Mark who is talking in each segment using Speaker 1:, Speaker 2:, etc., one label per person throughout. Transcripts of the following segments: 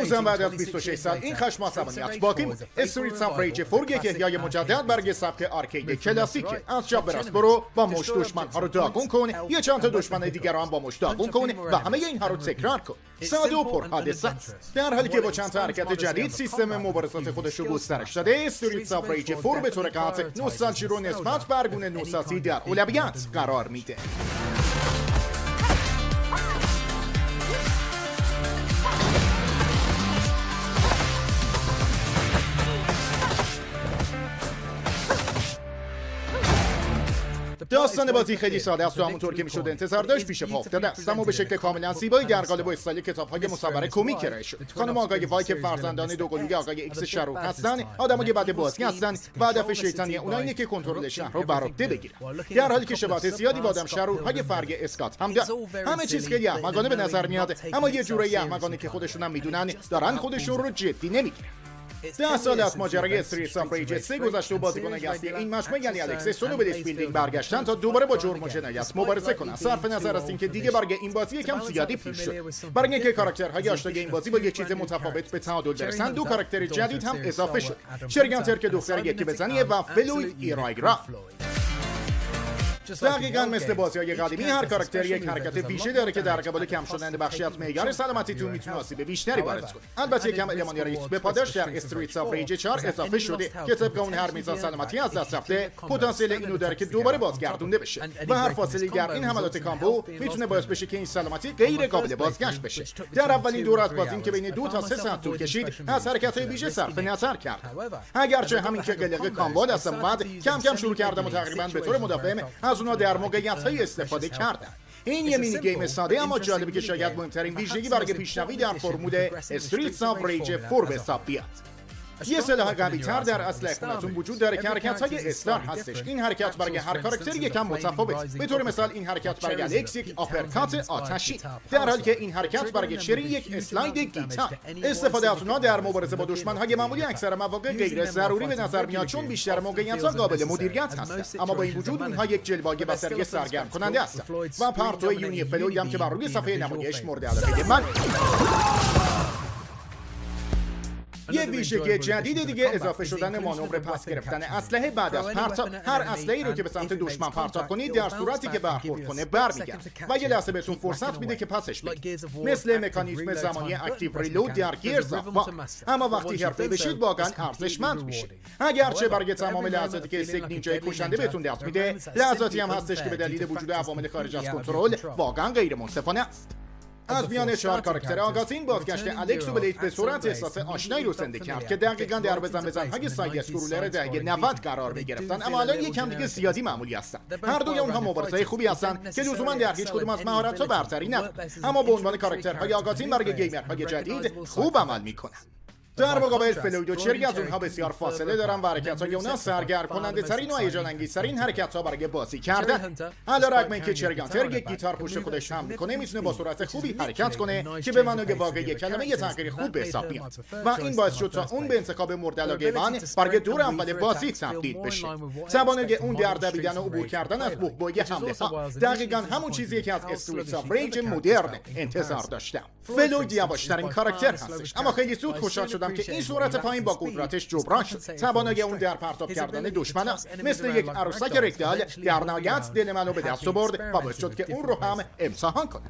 Speaker 1: هنوزم بعد از 26 سال این خشم عصبانیت باقی مونده Streets of Rage Four یک احیای مجدد برای سبک arcade کلاسیکه از چپ به راست برو با مشت دشمن ها رو داغون کن یه چند تا دشمن دیگر هم با مشت داغون کن و همه اینها رو تکرار کن. ساده و پر حادثه در حالی که با چند تا حرکت جدید سیستم مبارزات خودش رو گسترش داده. Streets of Rage Four به طور قطع نوستالژی رو نسبت به هرگونه نوسازی در اولویت قرار میده. داستان بازی خیلی ساده است و همونطور که می‌شد انتظار داشت پیش پا افتاده. است اما به شکل کاملا زیبایی در قالب و استایل کتاب‌های مصور کمیک ارائه شد خانم آقای وای که فرزندان دوقلوی آقای ایکس شروع هستن. آدمای بد بازی هستن. و هدف شیطانی اونا اینه که کنترل شهر رو بر عهده بگیرن در حالی که شباهت زیادی با آدم های فرگ اسکات هم همه چیز خیلی احمقانه به نظر میاد. اما یه جورایی احمقانه که خودشون هم می‌دونن دارن خودشون رو جدی نمی‌گیرن. ده سال از ماجرای استریت آف ریج 3 گذشته و بازیکن اصلی این مجموعه یعنی الکس سونو به بیلدینگ برگشتن تا دوباره با جرم و جنایت مبارزه کنن صرف نظر از اینکه دیگه برای این بازی یکم زیادی پیش شد برای اینکه کاراکترهای آشنای این بازی با یه چیز متفاوت به تعادل برسن دو کاراکتر جدید هم اضافه شد شرگانتر که دختر یکی بزنیه و فلوید ایرایگرا دقیقا مثل بازی های قدیمی هر کاراکتر یک حرکت ویژه داره که در قبال کم شدن بخشی از معیار سلامتی تو می‌تونه آسیب بیشتری وارد کنه البته یکم المانی رئیس به پاداش در استریتس آف ریج 4 اضافه شده که طبق اون هر میزان سلامتی از دست رفته پتانسیل اینو داره که دوباره بازگردونده بشه. و هر فاصله گر این حملات کامبو می‌تونه باعث بشه که این سلامتی غیر قابل بازگشت بشه. در اولین دور از بازی که بین دو تا سه ساعت طول کشید از حرکت های ویژه صرف نظر کرد. اگرچه همین که قلق combo دستم اومد کم کم شروع کردم و تقریبا به طور مداوم از اونها در موقعیت های استفاده کردن. این یه mini game ساده اما جالبه که شاید مهمترین ویژگی برای پیشروی در فرمول Streets of Rage Four به حساب بیاد. یه سلاح قوی تر در اصل خونتون وجود داره که حرکت های star هستش. این حرکت برای هر کاراکتر یکم متفاوت به طور مثال این حرکت برای الکس یک uppercut آتشی. در حالی که این حرکت برای Cherry یک slide گیتار استفاده از اونها در مبارزه با دشمن های معمولی اکثر مواقع غیر ضروری به نظر میاد چون بیشتر موقعیت ها قابل مدیریت هستند اما با این وجود اونها یک جلوه‌های بصری سرگرم کننده هستند و پرتو یونی Floyd هم که بر روی صفحه نمایش مورد علاقه من یه ویژگی جدید دیگه اضافه شدن مانور پس گرفتن. اسلحه بعد از پرتاب هر اسلحه‌ای رو که به سمت دشمن پرتاب کنید در صورتی که برخورد کنه برمی‌گرده و یه لحظه بهتون فرصت میده که پسش بگیرید. مثل مکانیزم زمانی active reload در Gears اما وقتی حرفه‌ای بشید واقعا ارزشمند میشه. اگرچه برای تمام لحظاتی که احساس یک نینجای کشنده بهتون دست میده لحظاتی هم هستش که به دلیل وجود عوامل خارج از کنترل واقعا غیر منصفانه. است از میان چهار کاراکتر آغازین بازگشت الکس و بلیت به صورت احساس آشنایی رو زنده کرد که دقیقا در بزن بزن های side scroller دهه 90 قرار می گرفتن اما الان یکم دیگه زیادی معمولی هستن. هر دوی اونها مبارزه خوبی هستن که لزوما در هیچ کدوم از مهارت ها برتری ندارن اما به عنوان کاراکترهای آغازین برای gamer های جدید خوب عمل می‌کنن. در مقابل فلوید و از اونها بسیار فاصله دارن و حرکت های اونا سرگرم کننده ترین و هیجان انگیزترین حرکت ها برای بازی کردن علا رقم اینکه چرگانتر یک گیتار پشت خودش هم می‌کنه می‌تونه با سرعت خوبی حرکت کنه که به معنای واقعی کلمه یه تغییر خوب به حساب بیاد و این باعث شد تا اون به انتخاب مورد علاقه من برای دور اول بازی تبدیل بشه. توانایی اون در دویدن و عبور کردن از بوی حمله ها دقیقا همون چیزی که از استریتس آف ریج مدرن انتظار داشتم فلوید یواشترین کاراکتر هستش اما خیلی زود خوشحال شدم که این صورت پایین با قدرتش جبران شد. توانایی اون در پرتاب کردن دشمن است مثل یک عروسک رکدال در نهایت دل منو به دست برد و باعث شد که اون رو هم امتحان کنه.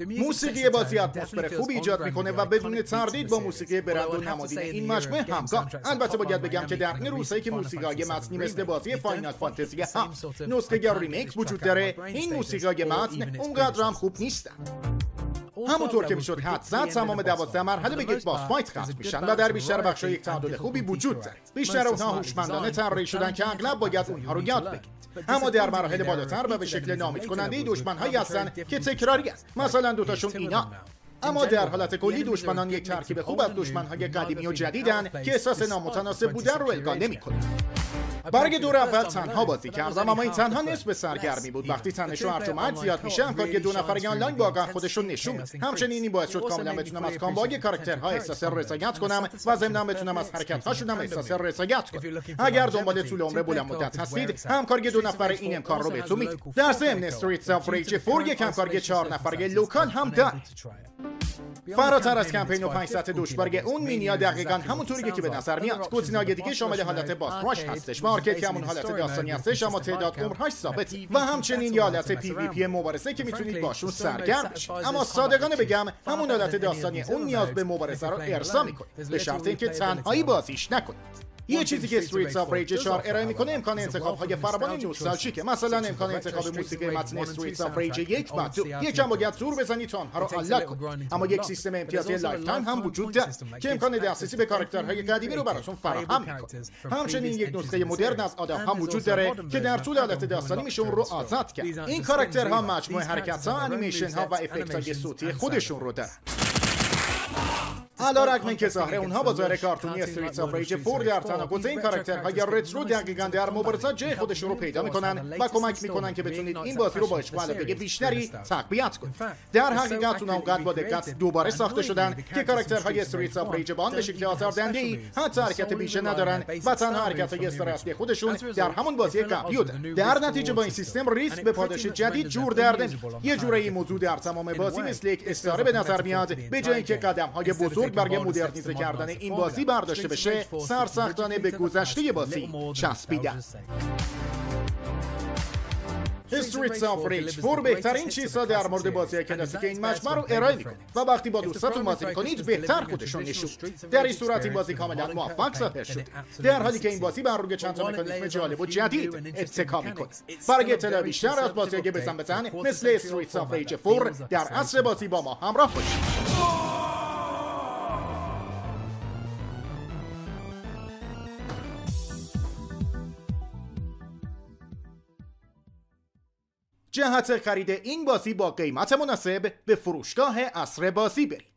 Speaker 1: موسیقی بازی اتمسفر خوبی ایجاد می‌کنه و بدون تردید با موسیقی برند و نمادین این مجموعه همگام. البته باید بگم که در این روزهایی که موسیقی متنی مثل بازی Final Fantasy هم نسخه یا remake وجود داره. این موسیقی متن اونقدر هم خوب نیستن همونطور که می‌شد حد زد تمام دوازده مرحله به یک boss fight ختم میشن. و در بیشتر بخشا یک تعادل خوبی وجود داره. بیشتر اونها هوشمندانه طراحی شدن که اغلب باید اونها رو یاد بگیرید اما در مراحل بالاتر و به شکل نامید کننده دشمن هایی هستن که تکراری است مثلا دوتاشون اینا. اما در حالت کلی دشمنان یک ترکیب خوب از دشمنهای قدیمی و جدیدن که احساس نامتناسب بودن رو القا نمی‌کنه. برای دور اول تنها بازی کردم اما این تنها نصف سرگرمی بود. وقتی تنش و ارتومت زیاد میشه کار که دو نفر آنلاین واقعا خودشون نشون میده همچنین این باعث شد کاملا بتونم از کامبای کاراکترها احساس رضایت کنم و ضمن بتونم از حرکت هاشون هم احساس رضایت کنم. اگر دنبال طول عمر بلند مدت هستید همکاری دو نفر این امکان رو بهتون میده در ضمن استریت آف ریج 4 یک همکاری چهار نفره لوکال هم دارد فراتر از کمپین و 5 ساعت دوشبرگ اون مینیا دقیقا همونطوری که به نظر میاد گزینه‌های دیگه شامل حالت باز هستش. مارکت که همون حالت داستانی هستش اما تعداد عمرهاش ثابت و همچنین یه حالت پی وی پی مبارزه که می‌تونید باشون سرگرم. بشید اما صادقانه بگم همون حالت داستانی اون نیاز به مبارزه رو ارضا می‌کنه به شرط اینکه تنهایی بازیش نکنید. یه چیزی که استریت آف ریج 4 ارائه می‌کنه امکان انتخاب های فراوان نوستالژیکه مثلا امکان انتخاب موسیقی متن استریت آف ریج یک و دو یکم باید زور بزنید تا آنها کنید اما یک سیستم امتیازی lifetime هم وجود داره که امکان دسترسی به کاراکترهای قدیمی رو براتون فراهم می‌کنه. همچنین یک نسخه مدرن از آدم هم وجود داره که در طول حالت داستانی میشه اون رو آزاد کرد. این کاراکترها مجموعه حرکت ها انیمیشن ها و افکت های صوتی خودشون رو دارن علی‌رغم ظاهر اونها با ظاهر کارتونی Streets of Rage Four در تناقض این کاراکترهای retro دقیقا در مبارزات جای خودشون رو پیدا می‌کنن و کمک می‌کنن که بتونید این بازی رو با عشق علاقه بیشتری تقویت کنید. در حقیقت اونها اونقدر با دقت دوباره ساخته شدن که کاراکترهای Streets of Rage One به شکل آزاردهنده ای حتی حرکت ویژه ندارن. و تنها حرکت های star اصلی خودشون در همون بازی قبلی در نتیجه با این سیستم ریسک به پاداش جدید جور در یه جوره موضوع در تمام بازی مثل یک استعاره به نظر میاد به جای اینکه قدم های بزرگ برای مدرنیزه کردن. این بازی برداشته بشه. سرسختانه به گذشته بازی چسبیدن Streets of Rage Four بهترین چیزها در مورد بازی کلاسیک این مجموعه رو ارائه می‌کنه و وقتی با دوستاتون بازی کنید بهتر خودشون نشون. در این صورت این بازی کاملا موفق ظاهر شد در حالی که این بازی بر روی چند تا مکانیزم جالب و جدید اتکا می‌کنه. برای اطلاع بیشتر از بازی بزن بزن مثل Streets of Rage Four در عصر بازی با ما همراه باشید جهت خرید این بازی با قیمت مناسب به فروشگاه اصر بازی برید.